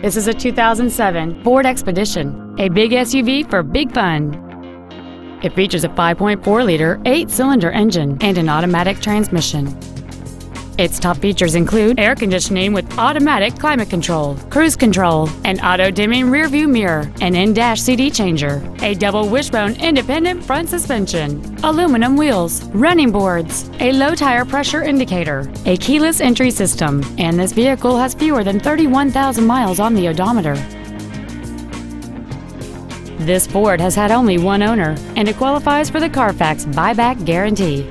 This is a 2007 Ford Expedition, a big SUV for big fun. It features a 5.4-liter, eight-cylinder engine and an automatic transmission. Its top features include air conditioning with automatic climate control, cruise control, an auto-dimming rearview mirror, an in-dash CD changer, a double wishbone independent front suspension, aluminum wheels, running boards, a low tire pressure indicator, a keyless entry system, and this vehicle has fewer than 31,000 miles on the odometer. This Ford has had only one owner, and it qualifies for the Carfax buyback guarantee.